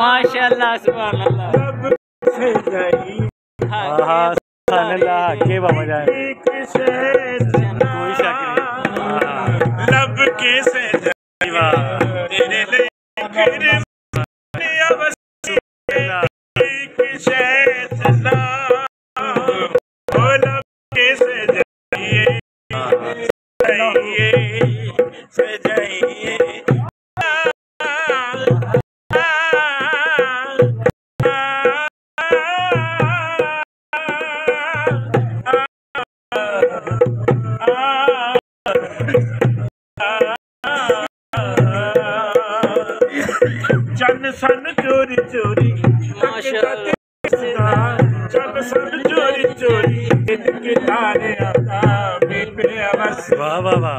माशाल्लाह सुभान अल्लाह हाँ सुभान अल्लाह के बाबा जाए। कोई शक नहीं। लब के से तेरे लिए फिर बस चन सन चोरी चोरी चन सन चोरी चोरी तारे वाह वाह वाह।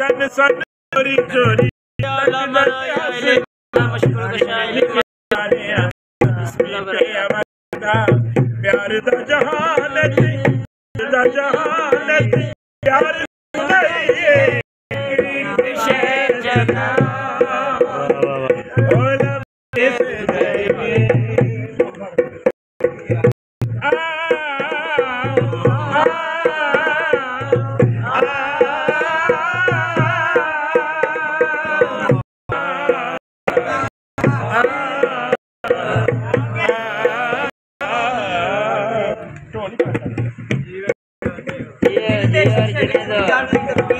चन सन चोरी चोरी प्यार त जहालती त जह प्यार Yeah. Thank you.